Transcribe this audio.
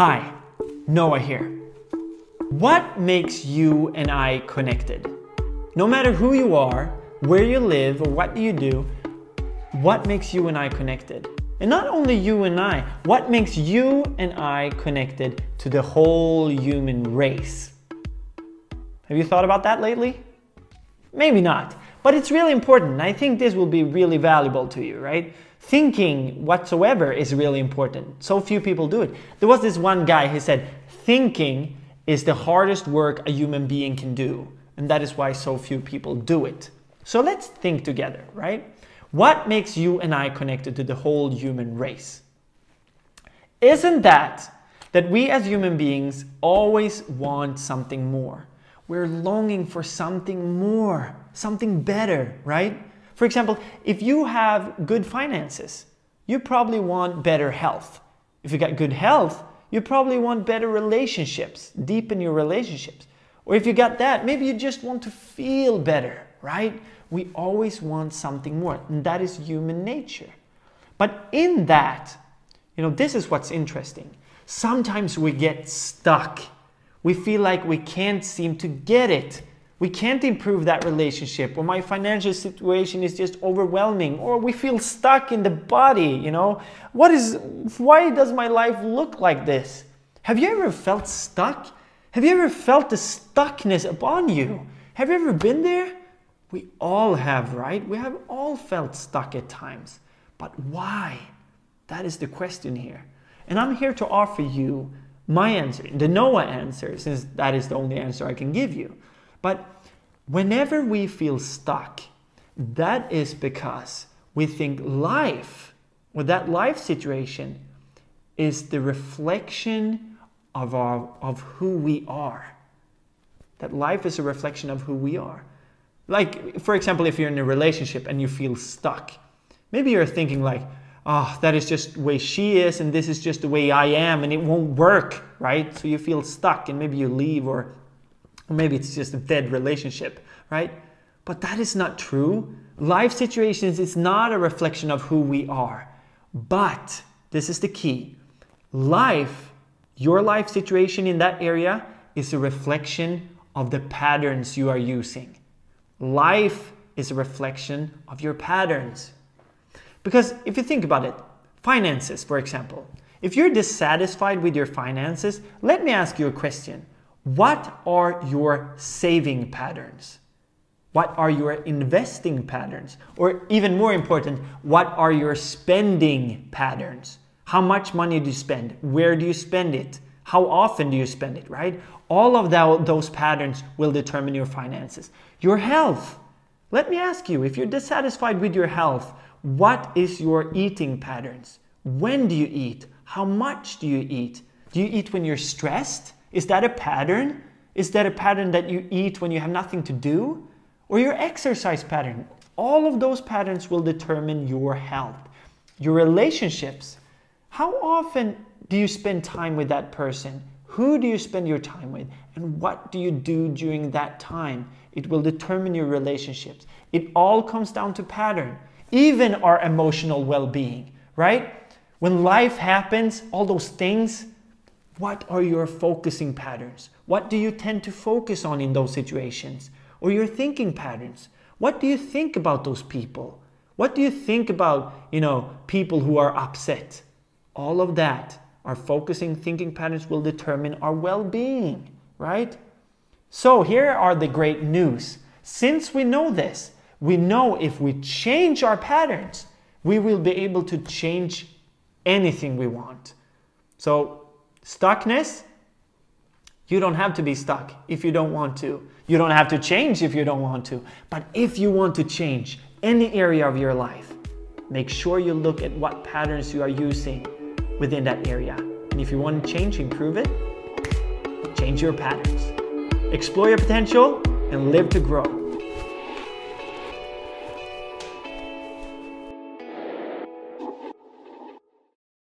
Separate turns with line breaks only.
Hi, Noah here. What makes you and I connected? No matter who you are, where you live, or what you do, what makes you and I connected? And not only you and I, what makes you and I connected to the whole human race? Have you thought about that lately? Maybe not, but it's really important. I think this will be really valuable to you, right? Thinking whatsoever is really important. So few people do it. There was this one guy who said, thinking is the hardest work a human being can do. And that is why so few people do it. So let's think together, right? What makes you and I connected to the whole human race? Isn't that that we as human beings always want something more? We're longing for something more, something better, right? For example, if you have good finances, you probably want better health. If you got good health, you probably want better relationships, deepen your relationships. Or if you got that, maybe you just want to feel better, right? We always want something more, and that is human nature. But in that, you know, this is what's interesting. Sometimes we get stuck. We feel like we can't seem to get it. We can't improve that relationship or my financial situation is just overwhelming or we feel stuck in the body you know? What is why does my life look like this? Have you ever felt stuck? Have you ever felt the stuckness upon you? Have you ever been there? We all have right? We have all felt stuck at times. But why? That is the question here. And i'm here to offer you my answer the noah answer since that is the only answer i can give you but whenever we feel stuck, that is because we think life or that life situation is the reflection of, our, of who we are. That life is a reflection of who we are. Like, for example, if you're in a relationship and you feel stuck, maybe you're thinking like, oh, that is just the way she is and this is just the way I am and it won't work, right? So you feel stuck and maybe you leave or or maybe it's just a dead relationship, right? But that is not true. Life situations is not a reflection of who we are. But this is the key. Life, your life situation in that area is a reflection of the patterns you are using. Life is a reflection of your patterns. Because if you think about it, finances, for example, if you're dissatisfied with your finances, let me ask you a question. What are your saving patterns? What are your investing patterns? Or even more important, what are your spending patterns? How much money do you spend? Where do you spend it? How often do you spend it, right? All of that, those patterns will determine your finances. Your health. Let me ask you, if you're dissatisfied with your health, what is your eating patterns? When do you eat? How much do you eat? Do you eat when you're stressed? Is that a pattern? Is that a pattern that you eat when you have nothing to do? Or your exercise pattern? All of those patterns will determine your health. Your relationships. How often do you spend time with that person? Who do you spend your time with? And what do you do during that time? It will determine your relationships. It all comes down to pattern. Even our emotional well being, right? When life happens, all those things, what are your focusing patterns? What do you tend to focus on in those situations? Or your thinking patterns? What do you think about those people? What do you think about, you know, people who are upset? All of that, our focusing thinking patterns will determine our well-being, right? So here are the great news. Since we know this, we know if we change our patterns, we will be able to change anything we want. So Stuckness, you don't have to be stuck if you don't want to. You don't have to change if you don't want to. But if you want to change any area of your life, make sure you look at what patterns you are using within that area. And if you want to change, improve it, change your patterns. Explore your potential and live to grow.